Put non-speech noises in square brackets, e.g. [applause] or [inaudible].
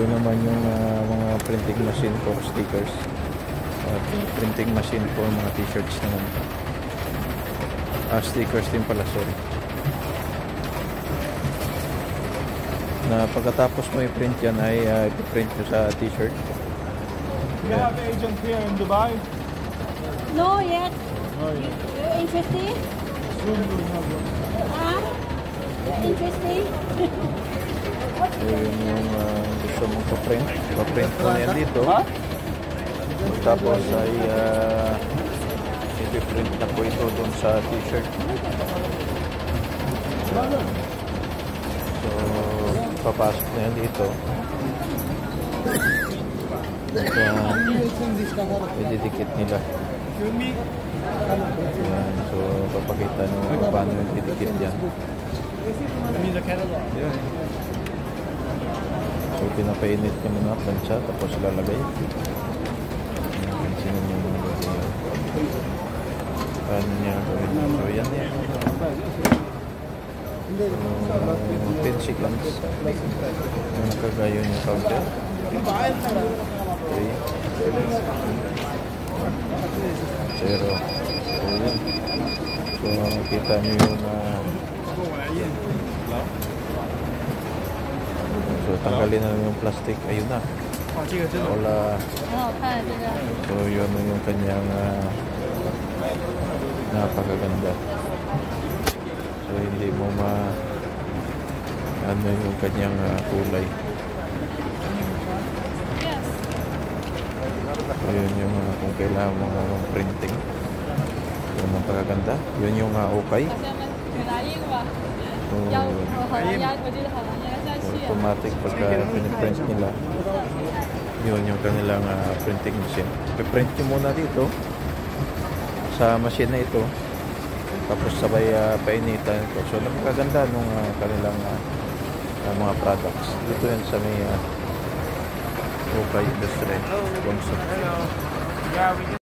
Ito naman yung ah, mga printing machine for stickers. At printing machine for mga t-shirts naman. Ah, stickers din pala, sorry. Na pagkatapos mo i-print yan ay uh, i-print mo sa t-shirt. You have agent here in Dubai? No yet. Oh, yeah. You interested? Soon we'll have one. Huh? Interested? [laughs] So yun yung ah, gusto mong pa-print. Pa-print mo na yan dito. Tapos ay uh, i-print na po ito doon sa t-shirt. So, papasok na yan dito. Kaya, ididikit nila. Yan. So, papakita nyo paano yung didikit yan. Yan. So, pinapainit ko muna plancha, tapos lalagay. Pansin nyo yung niya gawin? So, yan yan. So, 10 seconds. Yung nakagayon yung counter. 3 Zero. So, yan. So, kita nyo yung ah, So, tanggalin na yung plastic. Ayun na. Wala. So, yun na yung kanyang uh, napakaganda. So, hindi mo ma ano yung kanyang uh, kulay. So, yun yung uh, kung kailangan mo ng printing. Yun ang pagkaganda. Yun yung uh, okay. So, automatic pagka piniprint nila. Yun yung kanilang ah, printing machine. Piprint nyo muna dito sa machine na ito. Tapos sabay uh, painitan ito. So napakaganda nung ah, kanilang ah, ah, mga products. Dito yan sa may uh, Industry Concept.